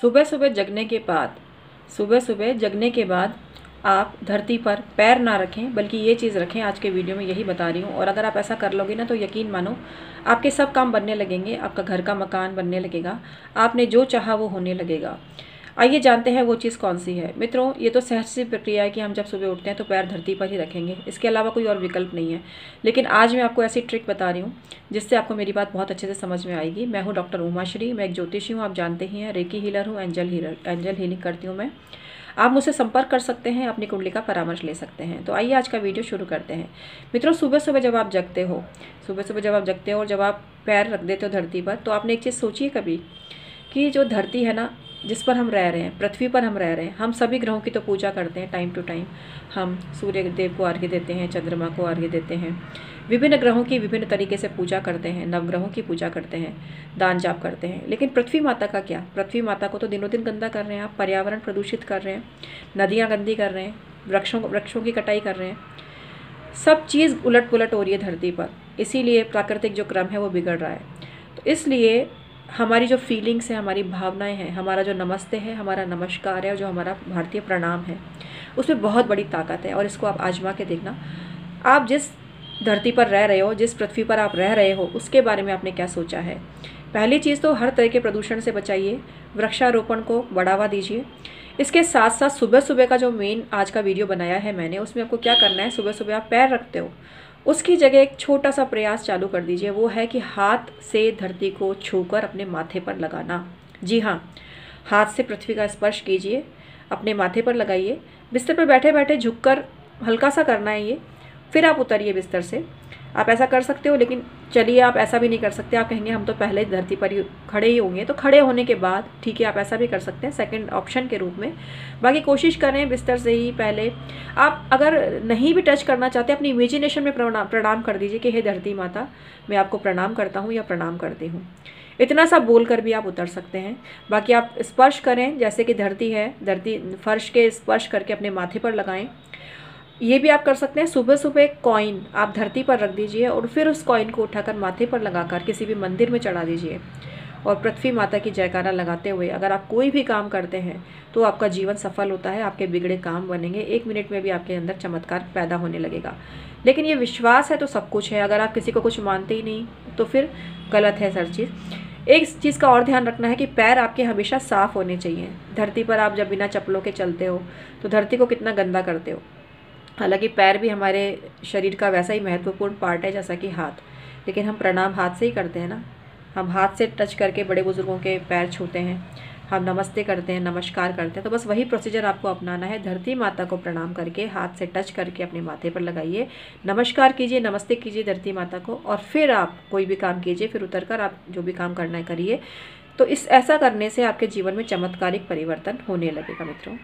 सुबह सुबह जगने के बाद सुबह सुबह जगने के बाद आप धरती पर पैर ना रखें, बल्कि ये चीज़ रखें, आज के वीडियो में यही बता रही हूँ। और अगर आप ऐसा कर लोगे ना तो यकीन मानो, आपके सब काम बनने लगेंगे, आपका घर का मकान बनने लगेगा, आपने जो चाहा वो होने लगेगा। आइए जानते हैं वो चीज़ कौन सी है। मित्रों, ये तो सहज सी प्रक्रिया है कि हम जब सुबह उठते हैं तो पैर धरती पर ही रखेंगे। इसके अलावा कोई और विकल्प नहीं है। लेकिन आज मैं आपको ऐसी ट्रिक बता रही हूँ, जिससे आपको मेरी बात बहुत अच्छे से समझ में आएगी। मैं हूँ डॉक्टर उमाश्री, मैं एक ज्योतिषी हूँ, आप जानते ही हैं। रेकी हीलर हूँ, एंजल हीलर, एंजल हीलिंग करती हूँ मैं। आप मुझसे संपर्क कर सकते हैं, अपनी कुंडली का परामर्श ले सकते हैं। तो आइए आज का वीडियो शुरू करते हैं। मित्रों सुबह सुबह जब आप जगते हो सुबह सुबह जब आप जगते हो और जब आप पैर रख देते हो धरती पर तो आपने एक चीज़ सोची कभी? कि जो धरती है ना जिस पर हम रह रहे हैं, पृथ्वी पर हम रह रहे हैं, हम सभी ग्रहों की तो पूजा करते हैं टाइम टू टाइम हम सूर्य देव को अर्घ्य देते हैं, चंद्रमा को अर्घ्य देते हैं। विभिन्न ग्रहों की विभिन्न तरीके से पूजा करते हैं, नवग्रहों की पूजा करते हैं, दान जाप करते हैं। लेकिन पृथ्वी माता का क्या? पृथ्वी माता को तो दिनों दिन गंदा कर रहे हैं आप, पर्यावरण प्रदूषित कर रहे हैं, नदियाँ गंदी कर रहे हैं, वृक्षों वृक्षों की कटाई कर रहे हैं। सब चीज़ उलट पुलट हो रही है धरती पर। इसीलिए प्राकृतिक जो क्रम है वो बिगड़ रहा है। तो इसलिए हमारी जो फीलिंग्स हैं, हमारी भावनाएँ हैं, हमारा जो नमस्ते है, हमारा नमस्कार है और जो हमारा भारतीय प्रणाम है, उसमें बहुत बड़ी ताकत है और इसको आप आजमा के देखना। आप जिस धरती पर रह रहे हो, जिस पृथ्वी पर आप रह रहे हो, उसके बारे में आपने क्या सोचा है? पहली चीज़ तो हर तरह के प्रदूषण से बचाइए, वृक्षारोपण को बढ़ावा दीजिए। इसके साथ साथ सुबह सुबह का जो मेन आज का वीडियो बनाया है मैंने, उसमें आपको क्या करना है? सुबह सुबह आप पैर रखते हो उसकी जगह एक छोटा सा प्रयास चालू कर दीजिए। वो है कि हाथ से धरती को छूकर अपने माथे पर लगाना। जी हाँ हाथ से पृथ्वी का स्पर्श कीजिए। अपने माथे पर लगाइए। बिस्तर पर बैठे बैठे झुककर हल्का सा करना है ये। फिर आप उतरिए बिस्तर से। आप ऐसा कर सकते हो, लेकिन चलिए आप ऐसा भी नहीं कर सकते। आप कहेंगे, हम तो पहले धरती पर ही खड़े ही होंगे। तो खड़े होने के बाद, ठीक है, आप ऐसा भी कर सकते हैं सेकंड ऑप्शन के रूप में। बाकी कोशिश करें बिस्तर से ही पहले। आप अगर नहीं भी टच करना चाहते, अपनी इमेजिनेशन में प्रणाम कर दीजिए कि, हे धरती माता, मैं आपको प्रणाम करता हूँ या प्रणाम करती हूँ। इतना सा बोल कर भी आप उतर सकते हैं। बाकी आप स्पर्श करें, जैसे कि धरती है, धरती फर्श के स्पर्श करके अपने माथे पर लगाएँ। ये भी आप कर सकते हैं सुबह सुबह एक कॉइन आप धरती पर रख दीजिए और फिर उस कॉइन को उठाकर माथे पर लगाकर किसी भी मंदिर में चढ़ा दीजिए। और पृथ्वी माता की जयकारा लगाते हुए अगर आप कोई भी काम करते हैं तो आपका जीवन सफल होता है, आपके बिगड़े काम बनेंगे, एक मिनट में भी आपके अंदर चमत्कार पैदा होने लगेगा। लेकिन ये विश्वास है तो सब कुछ है, अगर आप किसी को कुछ मानते ही नहीं तो फिर गलत है सर चीज़। एक चीज़ का और ध्यान रखना है कि पैर आपके हमेशा साफ़ होने चाहिए। धरती पर आप जब बिना चप्पलों के चलते हो तो धरती को कितना गंदा करते हो। हालाँकि पैर भी हमारे शरीर का वैसा ही महत्वपूर्ण पार्ट है जैसा कि हाथ। लेकिन हम प्रणाम हाथ से ही करते हैं ना। हम हाथ से टच करके बड़े बुज़ुर्गों के पैर छूते हैं। हम नमस्ते करते हैं, नमस्कार करते हैं। तो बस वही प्रोसीजर आपको अपनाना है। धरती माता को प्रणाम करके हाथ से टच करके अपने माथे पर लगाइए। नमस्कार कीजिए, नमस्ते कीजिए धरती माता को। और फिर आप कोई भी काम कीजिए, फिर उतर कर आप जो भी काम करना है करिए। तो इस ऐसा करने से आपके जीवन में चमत्कारिक परिवर्तन होने लगेगा मित्रों।